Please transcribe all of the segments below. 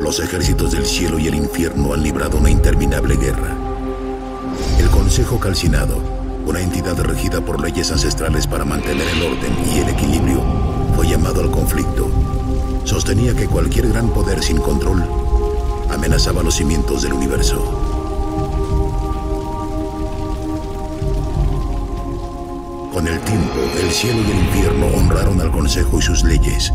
Los ejércitos del cielo y el infierno han librado una interminable guerra. El Consejo Calcinado, una entidad regida por leyes ancestrales para mantener el orden y el equilibrio, fue llamado al conflicto. Sostenía que cualquier gran poder sin control amenazaba los cimientos del universo. Con el tiempo, el cielo y el infierno honraron al Consejo y sus leyes,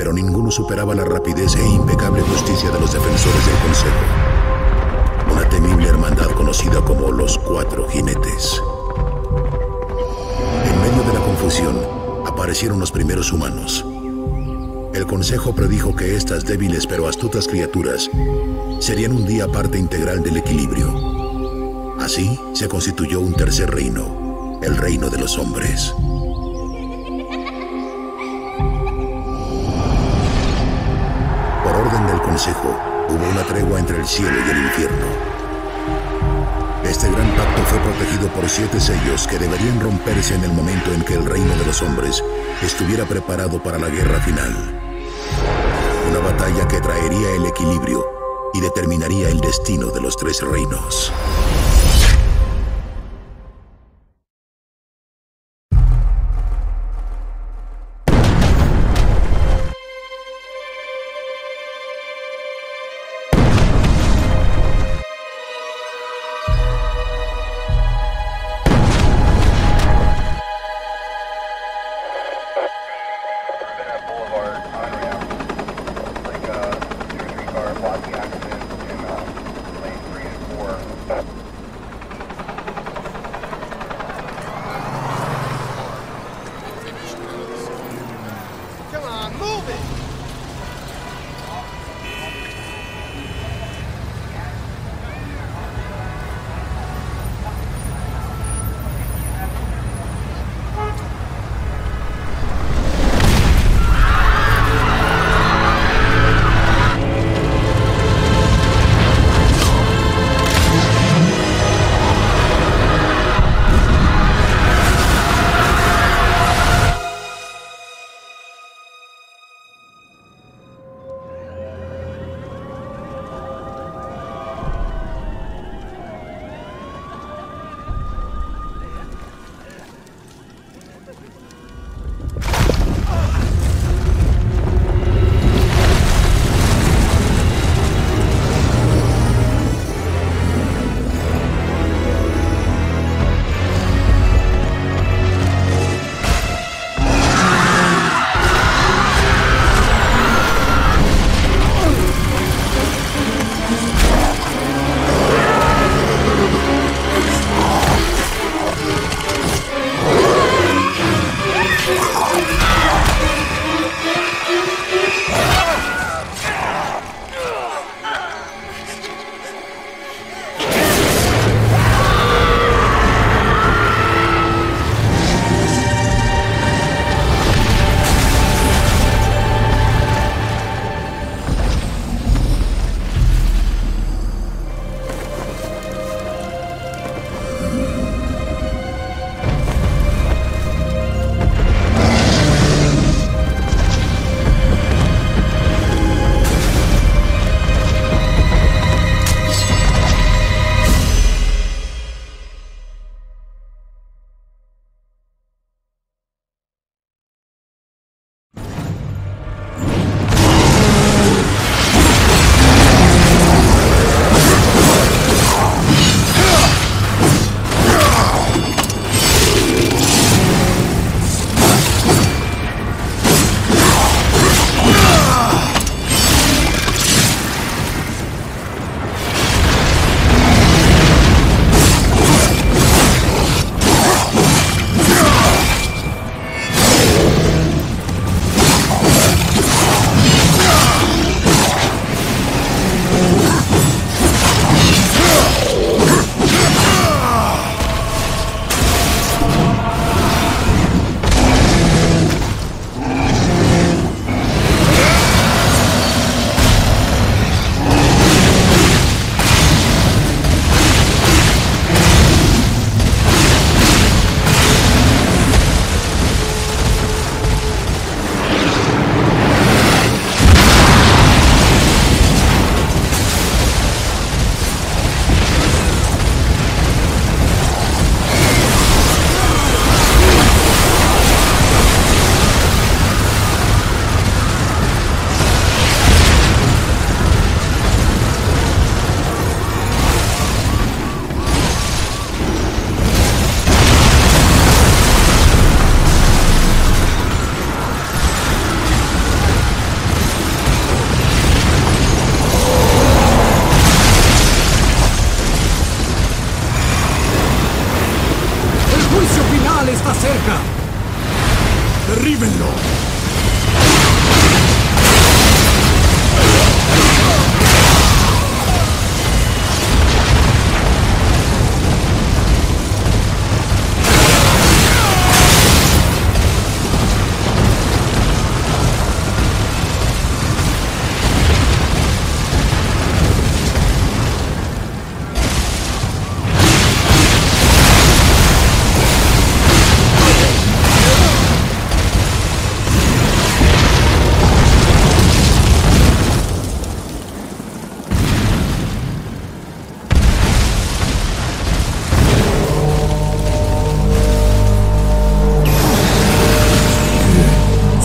pero ninguno superaba la rapidez e impecable justicia de los defensores del Consejo. Una temible hermandad conocida como los Cuatro Jinetes. En medio de la confusión, aparecieron los primeros humanos. El Consejo predijo que estas débiles pero astutas criaturas serían un día parte integral del equilibrio. Así se constituyó un tercer reino, el reino de los hombres. Hubo una tregua entre el cielo y el infierno. Este gran pacto fue protegido por siete sellos que deberían romperse en el momento en que el reino de los hombres estuviera preparado para la guerra final. Una batalla que traería el equilibrio y determinaría el destino de los tres reinos. gente.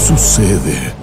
Sucede?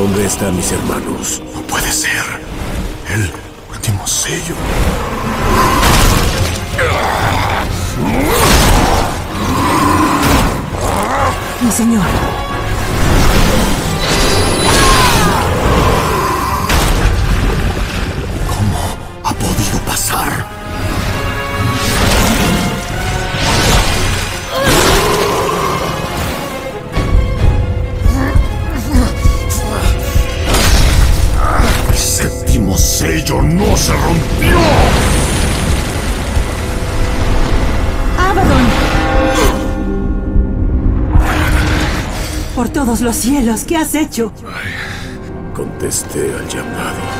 ¿Dónde están mis hermanos? No puede ser. El último sello. Mi señor. Se rompió. ¡Abaddon! Por todos los cielos, ¿qué has hecho? Contesté al llamado.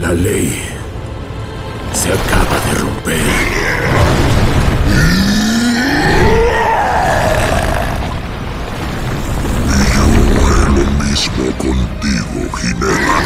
La ley se acaba de romper. Y yo haré lo mismo contigo, Jimena.